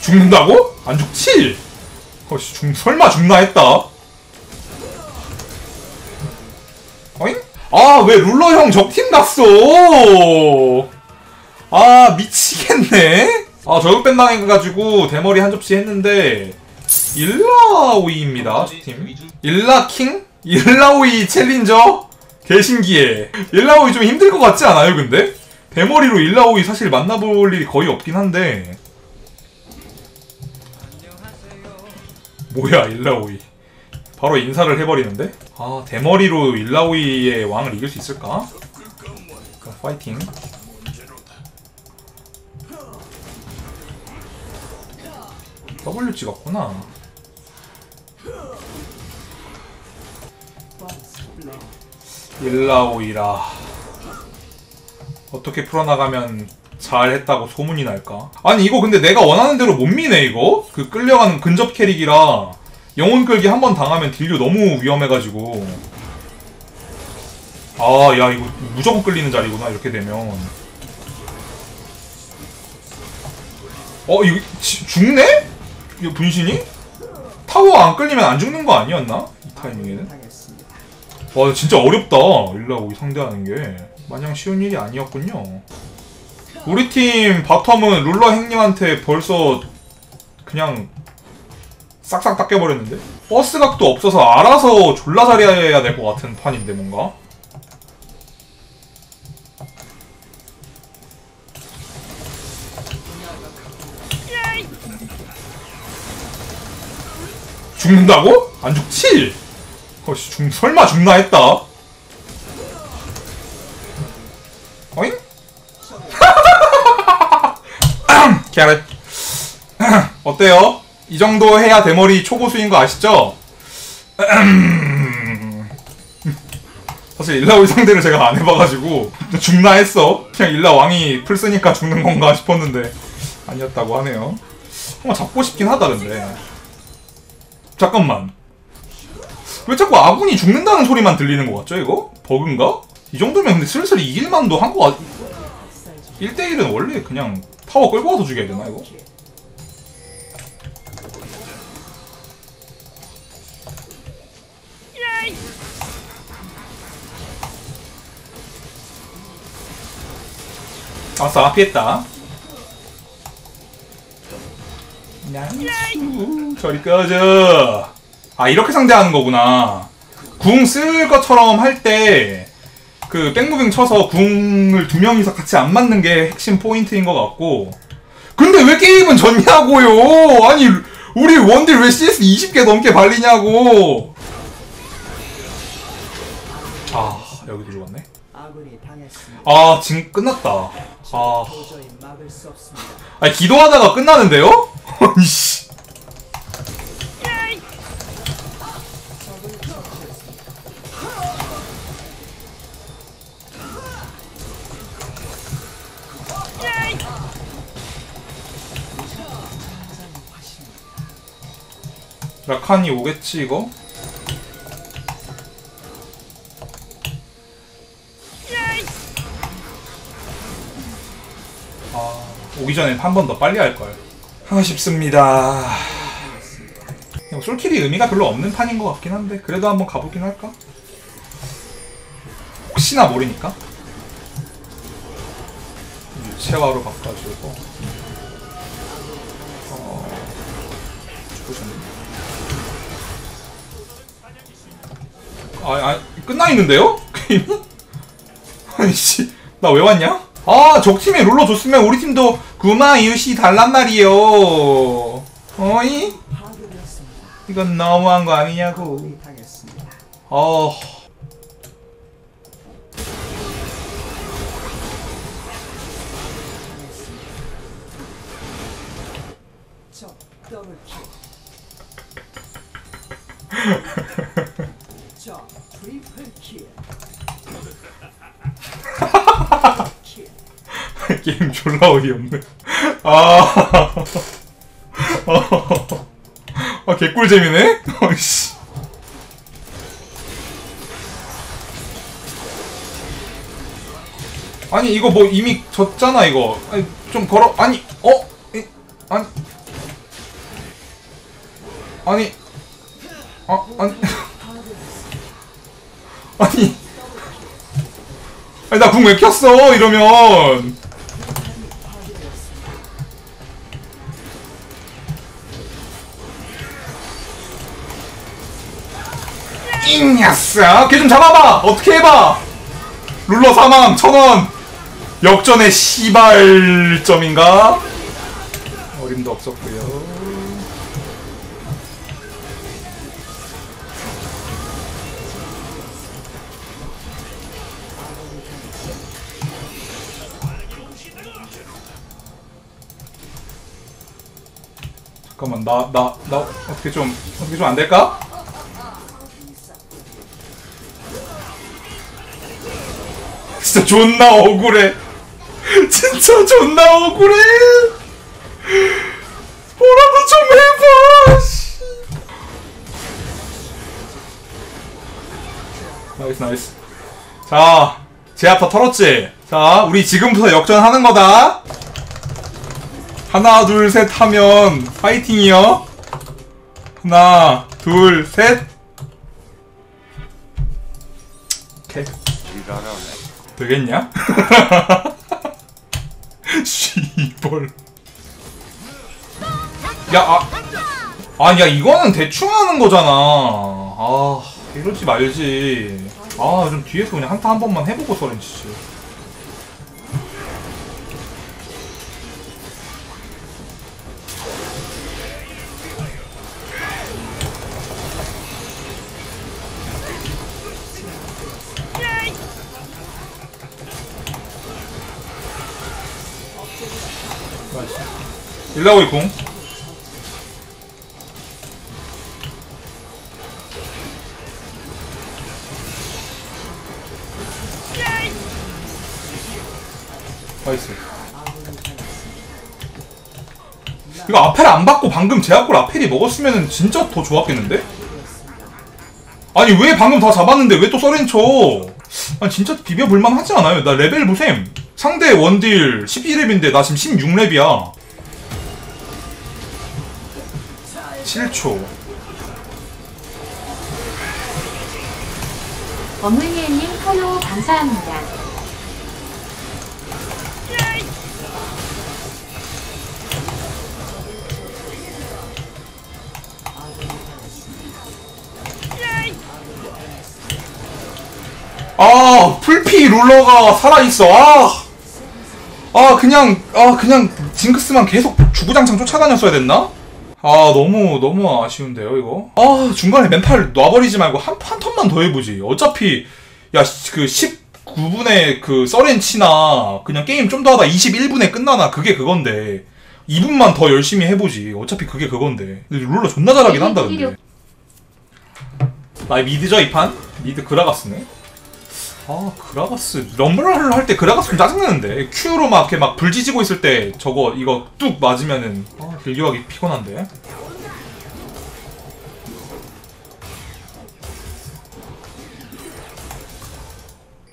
죽는다고? 안 죽지? 어씨 죽 설마 죽나 했다. 어잉? 아왜 룰러 형 적팀 갔어? 아 미치겠네. 아 저격 뺀당 해가지고 대머리 한 접시 했는데 일라오이입니다 팀. 일라킹? 일라오이 챌린저? 개신기해. 일라오이 좀 힘들 것 같지 않아요 근데? 대머리로 일라오이 사실 만나볼 일이 거의 없긴 한데 뭐야 일라오이 바로 인사를 해버리는데? 아 대머리로 일라오이의 왕을 이길 수 있을까? 자, 파이팅 W 찍었구나 일라오이라 어떻게 풀어나가면 잘했다고 소문이 날까? 아니 이거 근데 내가 원하는 대로 못 미네 이거? 그 끌려가는 근접 캐릭이라 영혼 끌기 한 번 당하면 딜류 너무 위험해가지고 아 야 이거 무조건 끌리는 자리구나 이렇게 되면 어 이거 지- 죽네? 이거 분신이? 타워 안 끌리면 안 죽는 거 아니었나? 이 타이밍에는? 와 진짜 어렵다 일라오이 상대하는 게 마냥 쉬운 일이 아니었군요 우리 팀 bottom은 룰러 행님한테 벌써 그냥 싹싹 닦여버렸는데 버스 각도 없어서 알아서 졸라 잘해야 될 것 같은 판인데 뭔가 죽는다고? 안 죽지? 어씨 죽 설마 죽나 했다 캐럿 어때요? 이 정도 해야 대머리 초고수인 거 아시죠? 사실 일라오이 상대를 제가 안 해봐가지고 죽나 했어 그냥 일라 왕이 풀 쓰니까 죽는 건가 싶었는데 아니었다고 하네요 한번 잡고 싶긴 하다 근데 잠깐만 왜 자꾸 아군이 죽는다는 소리만 들리는 것 같죠 이거? 버그인가? 이 정도면 근데 슬슬 이길만도 한것 같... 1대1은 원래 그냥 타워 끌고 와서 죽여야 되나 이거? 아싸 피했다. 저리 꺼져. 아 이렇게 상대하는 거구나. 궁 쓸 것처럼 할 때 그 back moving 쳐서 궁을 두 명이서 같이 안 맞는 게 핵심 포인트인 것 같고. 근데 왜 게임은 졌냐고요? 아니 우리 원딜 왜 CS 20개 넘게 발리냐고. 아 여기도 죽었네. 아군이 당했습니다. 아 지금 끝났다. 아. 아니 기도하다가 끝나는데요? 라칸이 오겠지 이거? 아 오기 전에 한 번 더 빨리 할걸. 아쉽습니다. 그냥 솔킬이 의미가 별로 없는 판인 것 같긴 한데 그래도 한번 가보긴 할까? 혹시나 모르니까? 유채화로 바꿔주고. 어... 죽으셨네 아, 아 끝나 있는데요? 아이씨 나 왜 왔냐? 아 적팀에 룰러 줬으면 우리 팀도 구마 이웃이 달란 말이요 어이? 이건 너무한 거 아니냐고. 어... 게임 졸라 어이없네. 아... 아 개꿀잼이네? 어이씨. 아니 이거 뭐 이미 졌잖아 이거. 아니 좀 걸어 아니 어? 이, 아니. 아니. 아 아니. 아니. 아니 나 궁 왜 켰어 이러면 잉야싸 걔좀 잡아봐. 어떻게 해봐. 룰러 사망 천원. 역전의 시발점인가? 어림도 없었고요. 잠깐만 나 나 나 어떻게 좀 어떻게 좀 안 될까? 진짜 존나 억울해. 진짜 존나 억울해. 뭐라도 좀 해봐. 씨. nice nice. 자, 제압 다 털었지. 자, 우리 지금부터 역전하는 거다. 하나 둘 셋 하면 파이팅이요. 하나 둘 셋. 오케이. 되겠냐? 씨벌. 야, 아. 아니, 야, 이거는 대충 하는 거잖아. 아, 이러지 말지. 아, 좀 뒤에서 그냥 한타 한 번만 해보고 서렌치지. 일라오이 궁. nice. 이거 아펠 안 받고 방금 제압골 아펠이 먹었으면 진짜 더 좋았겠는데? 아니 왜 방금 다 잡았는데 왜 또 서렌 쳐? 아니 진짜 비벼볼만 하지 않아요? 나 레벨 보셈 상대 원딜 12렙인데 나 지금 16렙이야 7초 어물리엔님 follow 감사합니다. 아 풀피 룰러가 살아있어 아, 아 그냥 아 그냥 징크스만 계속 주구장창 쫓아다녔어야 됐나? 아 너무 너무 아쉬운데요 이거? 아 중간에 맨팔 놔버리지 말고 한, 한 턴만 더 해보지. 어차피 야 그 19분에 그 서렌치나 그냥 게임 좀 더 하다 21분에 끝나나 그게 그건데. 2분만 더 열심히 해보지. 어차피 그게 그건데. 룰러 존나 잘하긴 한다 근데. 나 mid죠 이 판? mid 그라가스네 아 그라가스. 럼블을 할때 그라가스 좀 짜증나는데. Q로 막 이렇게 막 불지지고 있을 때 저거 이거 뚝 맞으면은 아 딜교하기 피곤한데.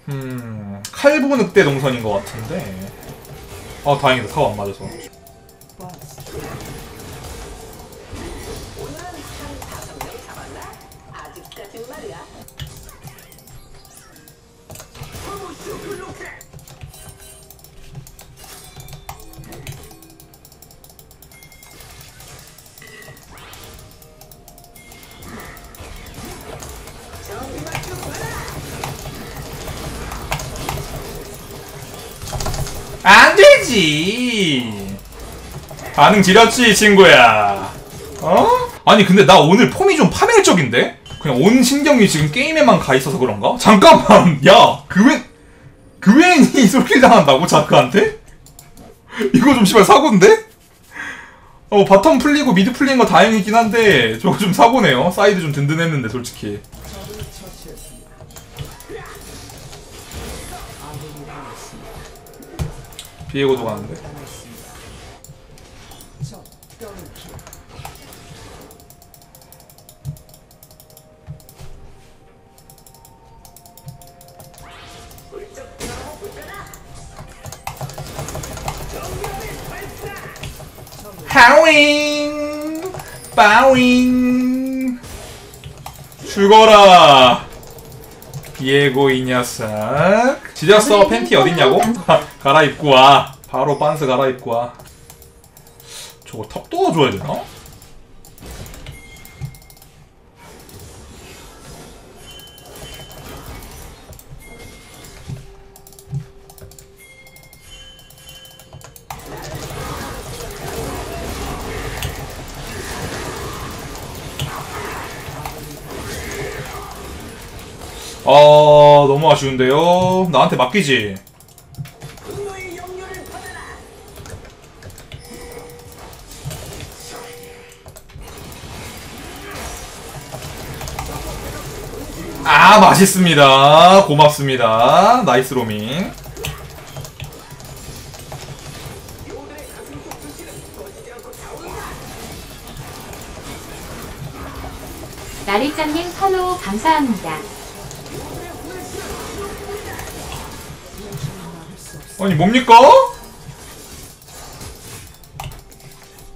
음 칼부 늑대 동선인 것 같은데. 아 다행이다. 타워 안 맞아서 안 되지. 반응 지렸지, 친구야. 어? 아니, 근데 나 오늘 폼이 좀 파멸적인데? 그냥 온 신경이 지금 게임에만 가 있어서 그런가? 잠깐만, 야, 그웬, 그웬이 솔킬 당한다고, 자크한테? 이거 좀 씨발 사고인데? 어, bottom 풀리고 mid 풀린 거 다행이긴 한데, 저거 좀 사고네요. 사이드 좀 든든했는데, 솔직히. 비에고도 가는데. 빠윙 죽어라. 비에고 이 녀석. 지렸어. 팬티 어딨냐고? 갈아입고 와. 바로 빤스 갈아입고 와. 저거 탑 도와줘야 되나? 아 너무 아쉬운데요? 나한테 맡기지. 아 맛있습니다. 고맙습니다. 나이스 로밍. 나리짱님 팔로우 감사합니다. 아니 뭡니까?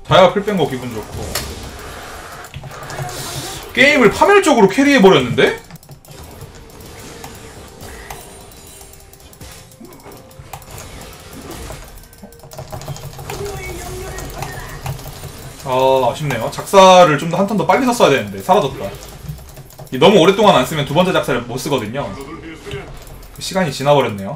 다이아 풀뺀거 기분 좋고. 게임을 파멸적으로 캐리해버렸는데? 아 아쉽네요. 작사를 좀 더 한 턴 더 빨리 썼어야 되는데 사라졌다. 이 너무 오랫동안 안 쓰면 두 번째 작사를 못 쓰거든요. 그 시간이 지나버렸네요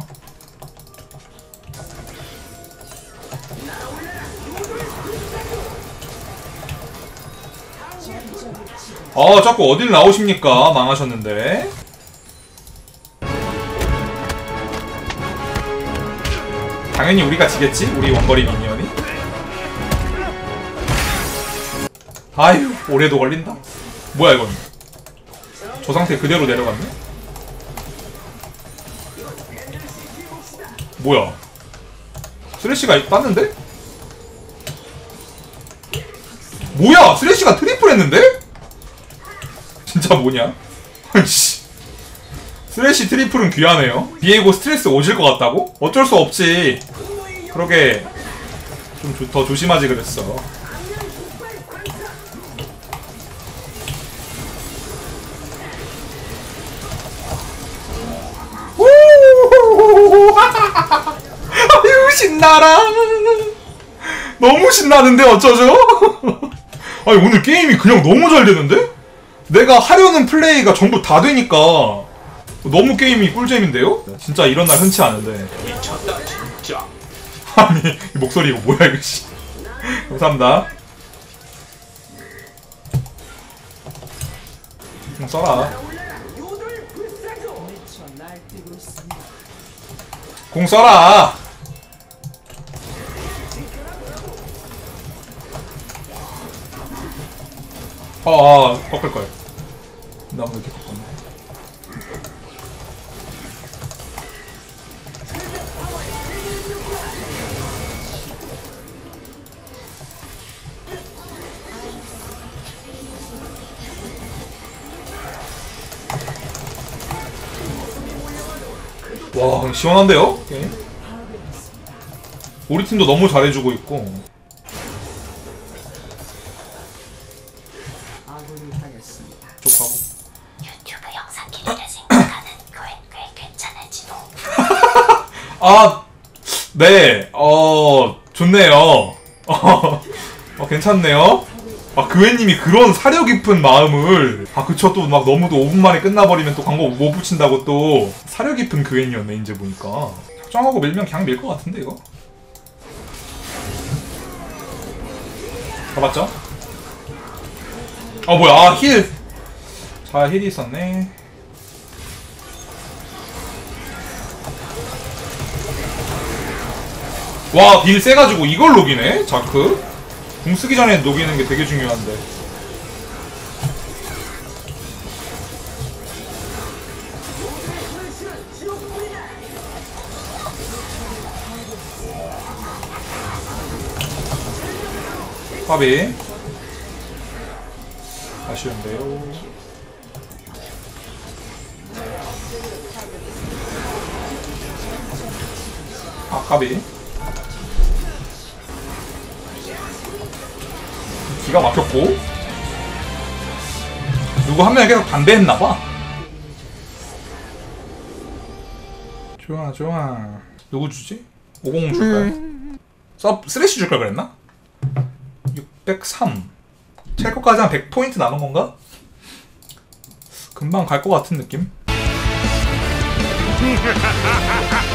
아 자꾸 어딜 나오십니까? 망하셨는데. 당연히 우리가 지겠지? 우리 원거리 minion이? 아휴 올해도 걸린다. 뭐야 이건? 저 상태 그대로 내려갔네? 뭐야? 쓰레쉬가 땄는데? 뭐야? 쓰레쉬가 triple 했는데? 진짜 뭐냐? 씨. 쓰레쉬 triple은 귀하네요. 비에고 스트레스 오질 것 같다고? 어쩔 수 없지. 그러게 좀 더 조심하지 그랬어. 우! 아유 신나라. 너무 신나는데 어쩌죠? 아니 오늘 게임이 그냥 너무 잘 되는데? 내가 하려는 플레이가 전부 다 되니까 너무 게임이 꿀잼인데요? 진짜 이런 날 흔치 않은데. 미쳤다 진짜. 아니 이 목소리 이거 뭐야 이거 씨. 감사합니다. 형 써라. 공 써라. 아, 아 꺾을 거 야 나무 이렇게 꺾었네 와 시원한데요? 게임? 우리 팀도 너무 잘해주고 있고 아, 네, 어, 좋네요. 어, 어, 괜찮네요. 아, 그웬님이 그런 사려 깊은 마음을. 아, 그쵸. 또 막 너무 도 5분 만에 끝나버리면 또 광고 못 붙인다고 또. 사려 깊은 그웬이었네, 이제 보니까. 작정하고 밀면 그냥 밀 것 같은데, 이거? 잡았죠? 아, 뭐야. 아, heal. 자, heal이 있었네. 와, 딜 세가지고 이걸 녹이네? 자크? 궁 쓰기 전에 녹이는 게 되게 중요한데. 까비. 아쉬운데요. 아, 까비. 기가 막혔고 누구 한 명이 계속 반대했나봐. 좋아, 좋아. 누구 주지? 500 줄까요? 서 쓰레쉬 줄걸 그랬나? 603. 첼코까지 한 100포인트 나눈 건가? 금방 갈 것 같은 느낌?